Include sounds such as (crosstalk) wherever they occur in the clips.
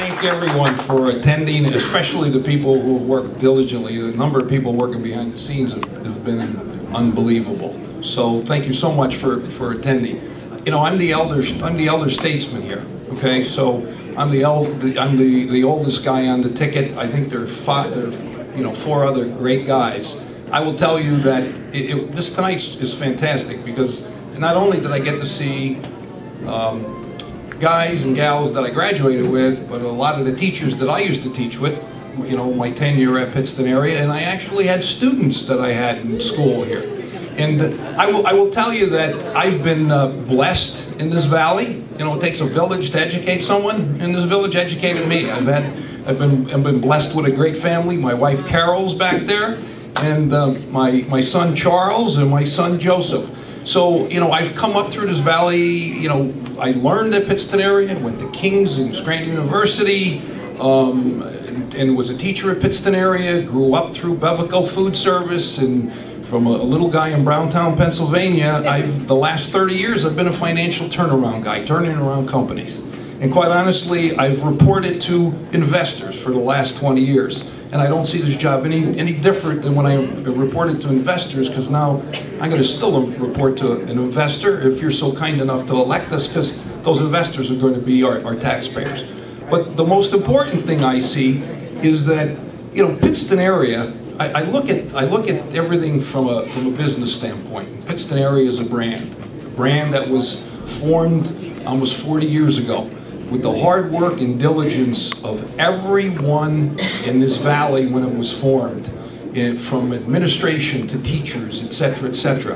thank everyone for attending, especially the people who have worked diligently. The number of people working behind the scenes have, have been unbelievable. So thank you so much for, for attending. You know, I'm the elder, I'm the elder statesman here. Okay, so I'm the, el- the I'm the, the oldest guy on the ticket. I think there are five, there are, you know, four other great guys. I will tell you that it, it, this tonight is fantastic because not only did I get to see um, guys and gals that I graduated with, but a lot of the teachers that I used to teach with, you know, my tenure at Pittston area, and I actually had students that I had in school here. And I will, I will tell you that I've been uh, blessed in this valley. You know, it takes a village to educate someone, and this village educated me. I've had, I've been, I've been blessed with a great family. My wife Carol's back there, and uh, my, my son Charles, and my son Joseph. So, you know, I've come up through this valley, you know, I learned at Pittston area, went to King's and Scranton University, um, and, and, was a teacher at Pittston area, grew up through Bevico Food Service, and from a, a little guy in Browntown, Pennsylvania, (laughs) I've, the last 30 years I've been a financial turnaround guy, turning around companies. And quite honestly, I've reported to investors for the last 20 years. And I don't see this job any, any different than when I reported to investors, because now I'm going to still report to an investor if you're so kind enough to elect us, because those investors are going to be our, our taxpayers. But the most important thing I see is that, you know, Pittston area, I, look at I look at everything from a from a business standpoint. Pittston area is a brand, a brand that was formed almost 40 years ago with the hard work and diligence of everyone in this valley when it was formed, eh, from administration to teachers, et cetera, et cetera.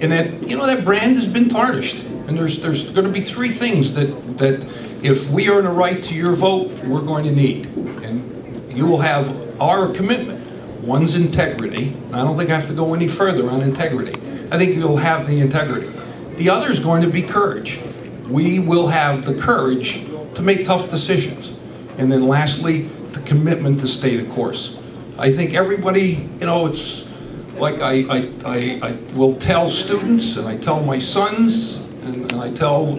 And that, you know, that brand has been tarnished. And there's, there's going to be three things that, that if we earn a right to your vote, we're going to need. And you will have our commitment. One's integrity. I don't think I have to go any further on integrity. I think you'll have the integrity. The other is going to be courage we will have the courage to make tough decisions. And then lastly, the commitment to stay the course. I think everybody, you know, it's like I, I, I, I will tell students and I tell my sons and, and I tell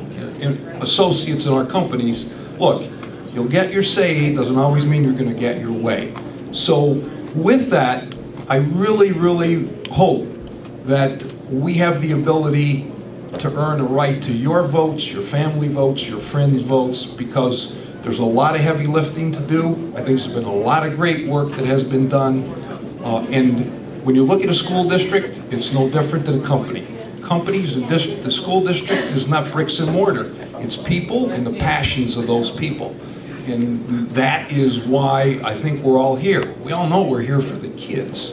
associates in our companies, look, you'll get your say, doesn't always mean you're going to get your way. So with that, I really, really hope that we have the ability to earn a right to your votes, your family votes, your friends' votes, because there's a lot of heavy lifting to do. I think there's been a lot of great work that has been done. Uh, and when you look at a school district, it's no different than a company. Companies the school district is not bricks and mortar. It's people and the passions of those people. And that is why I think we're all here. We all know we're here for the kids,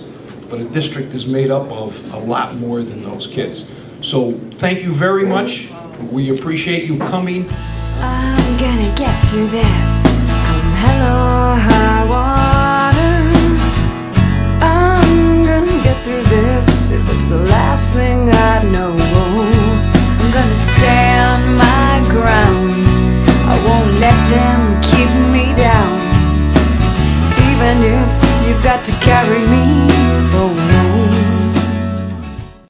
but a district is made up of a lot more than those kids. So thank you very much. We appreciate you coming. I'm gonna get through this. Come hello, high water. I'm gonna get through this if it's the last thing I know. I'm gonna my ground. I won't let them keep me down. Even if you've got to carry me